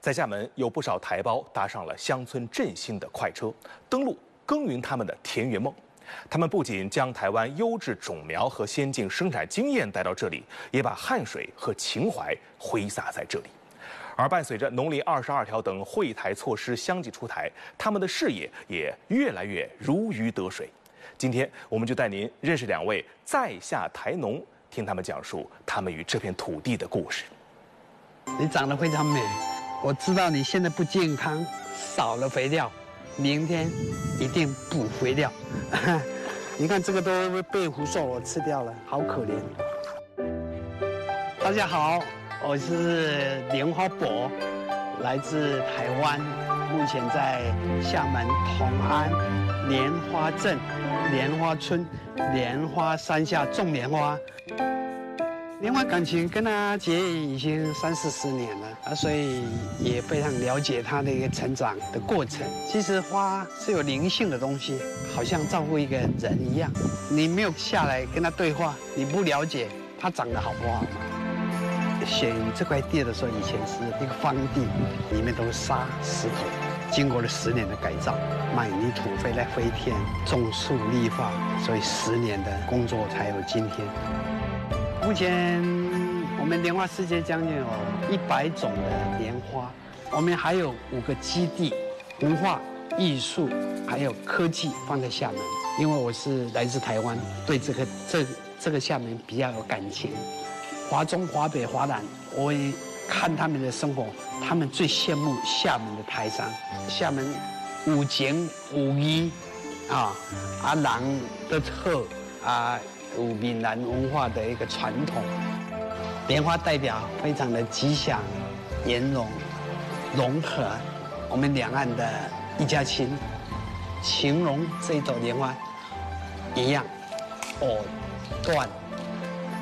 在厦门，有不少台胞搭上了乡村振兴的快车，登陆耕耘他们的田园梦。他们不仅将台湾优质种苗和先进生产经验带到这里，也把汗水和情怀挥洒在这里。而伴随着农林二十二条等惠台措施相继出台，他们的事业也越来越如鱼得水。今天，我们就带您认识两位在下台农，听他们讲述他们与这片土地的故事。你长得非常美，我知道你现在不健康，少了肥料，明天一定补肥料。你看这个都被胡兽我吃掉了，好可怜。大家好，我是莲花伯，来自台湾，目前在厦门同安莲花镇莲花村莲花山下种莲花。另外感情跟他结已经三四十年了啊，所以也非常了解他的一个成长的过程。其实花是有灵性的东西，好像照顾一个人一样。你没有下来跟他对话，你不了解他长得好不好。选这块地的时候，以前是一个荒地，里面都是沙石头，经过了十年的改造，买泥土飞来飞天，种树绿化，所以十年的工作才有今天。目前我们莲花世界将近有一百种的莲花，我们还有五个基地，文化艺术还有科技放在厦门。因为我是来自台湾，对这个这这个厦门比较有感情。华中、华北、华南，我也看他们的生活，他们最羡慕厦门的台商。厦门五景五衣啊，啊人的特啊。有闽南文化的一个传统，莲花代表非常的吉祥、圆融、融合，我们两岸的一家亲，形容这一朵莲花一样，藕断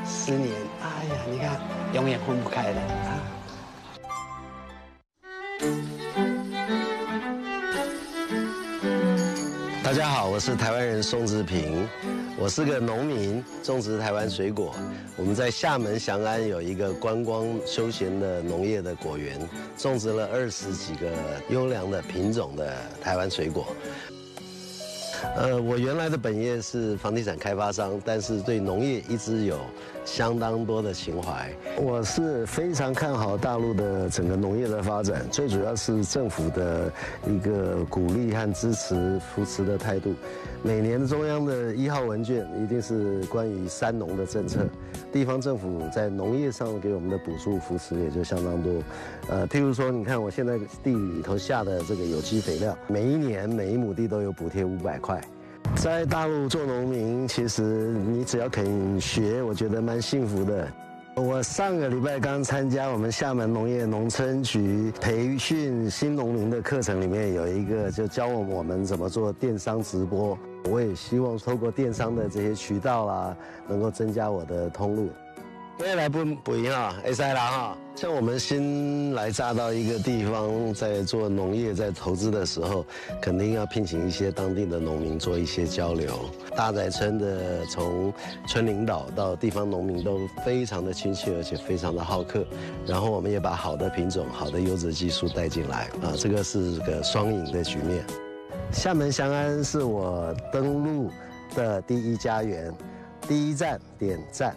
丝连。哎呀，你看，永远分不开的啊！大家好，我是台湾人宋志平。我是个农民，种植台湾水果。我们在厦门翔安有一个观光休闲的农业的果园，种植了二十几个优良的品种的台湾水果。呃，我原来的本业是房地产开发商，但是对农业一直有相当多的情怀。我是非常看好大陆的整个农业的发展，最主要是政府的一个鼓励和支持扶持的态度。每年中央的一号文件一定是关于“三农”的政策，地方政府在农业上给我们的补助扶持也就相当多。呃，譬如说，你看我现在地里头下的这个有机肥料，每一年每一亩地都有补贴五百块。在大陆做农民，其实你只要肯学，我觉得蛮幸福的。我上个礼拜刚参加我们厦门农业农村局培训新农民的课程，里面有一个就教我们怎么做电商直播。我也希望透过电商的这些渠道啦，能够增加我的通路。未来不不一样啊，A 塞啦哈。像我们新来乍到一个地方，在做农业、在投资的时候，肯定要聘请一些当地的农民做一些交流。大仔村的从村领导到地方农民都非常的亲切，而且非常的好客。然后我们也把好的品种、好的优质技术带进来啊，这个是个双赢的局面。厦门翔安是我登陆的第一家园，第一站点赞。